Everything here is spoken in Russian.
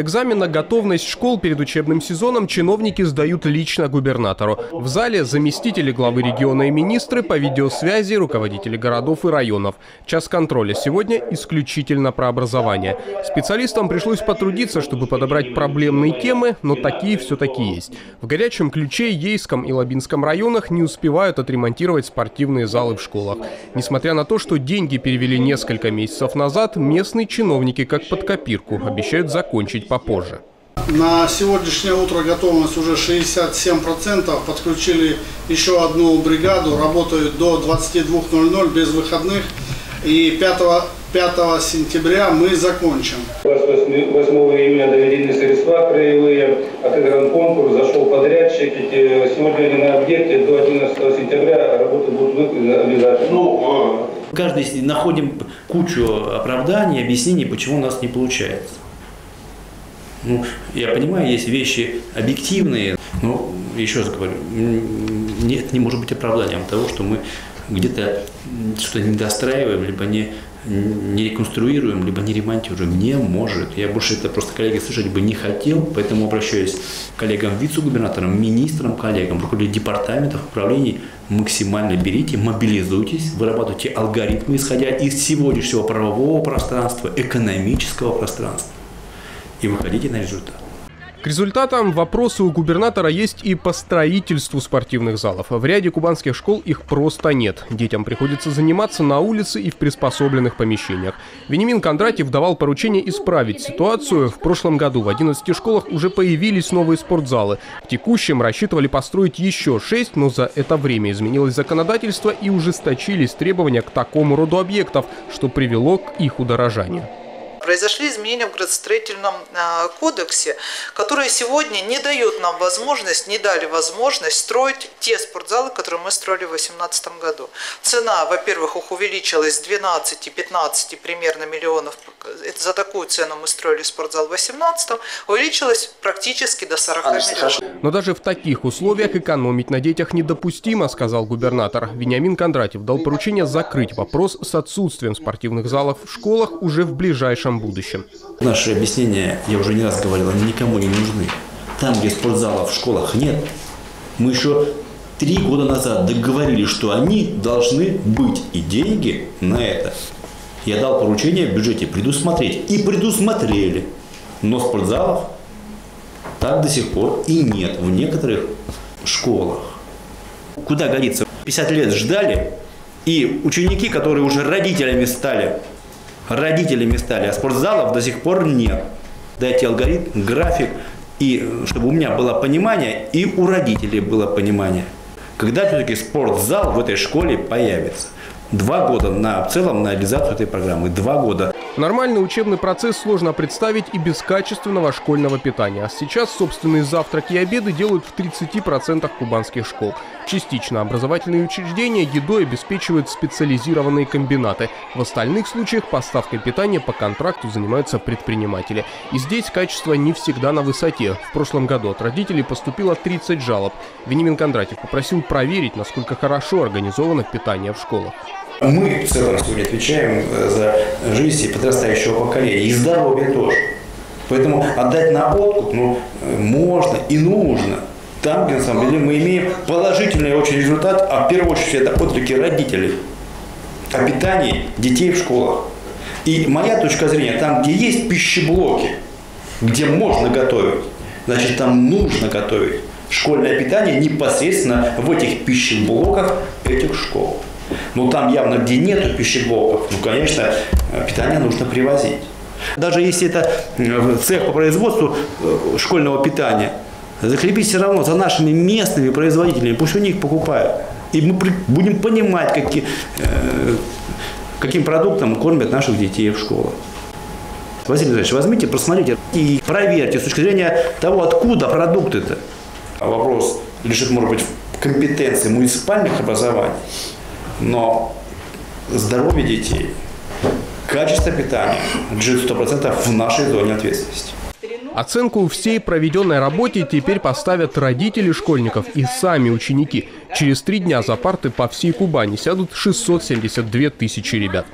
Экзамен на готовность школ перед учебным сезоном чиновники сдают лично губернатору. В зале заместители главы региона и министры по видеосвязи, руководители городов и районов. Час контроля сегодня исключительно про образование. Специалистам пришлось потрудиться, чтобы подобрать проблемные темы, но такие все-таки есть. В горячем ключе Ейском и Лабинском районах не успевают отремонтировать спортивные залы в школах. Несмотря на то, что деньги перевели несколько месяцев назад, местные чиновники, как под копирку, обещают закончить попозже. На сегодняшнее утро готовность уже 67%. Подключили еще одну бригаду, работают до 22.00 без выходных. И 5, 5 сентября мы закончим. 8 июня доведены средства краевые, отыгран конкурс, зашел подрядчик. Сегодня они на объекте, до 11 сентября работы будут выполнены обязательно. Ну, Каждый находим кучу оправданий, объяснений, почему у нас не получается. Ну, я понимаю, есть вещи объективные, но еще раз говорю, нет, не может быть оправданием того, что мы где-то что-то не достраиваем, либо не, не реконструируем, либо не ремонтируем. Не может. Я больше это просто коллеги слышать бы не хотел, поэтому обращаюсь к коллегам вице-губернаторам, министрам, коллегам, руководителям департаментов, управлений. Максимально берите, мобилизуйтесь, вырабатывайте алгоритмы, исходя из сегодняшнего правового пространства, экономического пространства и выходите на результат. К результатам вопросы у губернатора есть и по строительству спортивных залов. В ряде кубанских школ их просто нет. Детям приходится заниматься на улице и в приспособленных помещениях. Венимин Кондратьев давал поручение исправить ситуацию. В прошлом году в 11 школах уже появились новые спортзалы. В текущем рассчитывали построить еще 6, но за это время изменилось законодательство и ужесточились требования к такому роду объектов, что привело к их удорожанию произошли изменения в градостроительном а, кодексе, которые сегодня не дают нам возможность, не дали возможность строить те спортзалы, которые мы строили в 2018 году. Цена, во-первых, их увеличилась с 12-15 примерно миллионов. За такую цену мы строили спортзал в 2018, увеличилась практически до 40 миллионов. Но даже в таких условиях экономить на детях недопустимо, сказал губернатор. Вениамин Кондратьев дал поручение закрыть вопрос с отсутствием спортивных залов в школах уже в ближайшем ближайшем будущем. Наши объяснения, я уже не раз говорил, они никому не нужны. Там, где спортзалов в школах нет, мы еще три года назад договорились, что они должны быть. И деньги на это я дал поручение в бюджете предусмотреть. И предусмотрели. Но спортзалов так до сих пор и нет в некоторых школах. Куда годится? 50 лет ждали, и ученики, которые уже родителями стали, родителями стали, а спортзалов до сих пор нет. Дайте алгоритм, график, и чтобы у меня было понимание, и у родителей было понимание. Когда все-таки спортзал в этой школе появится. Два года на, в целом на реализацию этой программы. Два года. Нормальный учебный процесс сложно представить и без качественного школьного питания. А сейчас собственные завтраки и обеды делают в 30% кубанских школ. Частично образовательные учреждения едой обеспечивают специализированные комбинаты. В остальных случаях поставкой питания по контракту занимаются предприниматели. И здесь качество не всегда на высоте. В прошлом году от родителей поступило 30 жалоб. Венимин Кондратьев попросил проверить, насколько хорошо организовано питание в школах. Мы в целом сегодня отвечаем э, за жизнь подрастающего поколения и здоровье тоже. Поэтому отдать на откуп ну, э, можно и нужно. Там, где на самом деле мы имеем положительный очень результат, а в первую очередь это отклики родителей о питании детей в школах. И моя точка зрения, там, где есть пищеблоки, где можно готовить, значит, там нужно готовить школьное питание непосредственно в этих пищеблоках этих школ. Но там явно, где нету пищеблоков, ну, конечно, питание нужно привозить. Даже если это э, цех по производству э, школьного питания, закрепить все равно за нашими местными производителями, пусть у них покупают. И мы будем понимать, какие, э, каким продуктом кормят наших детей в школах. Василий Ильич, возьмите, просмотрите и проверьте с точки зрения того, откуда продукты-то. Вопрос лежит, может быть, в компетенции муниципальных образований но здоровье детей, качество питания лежит 100% в нашей зоне ответственности. Оценку всей проведенной работе теперь поставят родители школьников и сами ученики. Через три дня за парты по всей Кубани сядут 672 тысячи ребят.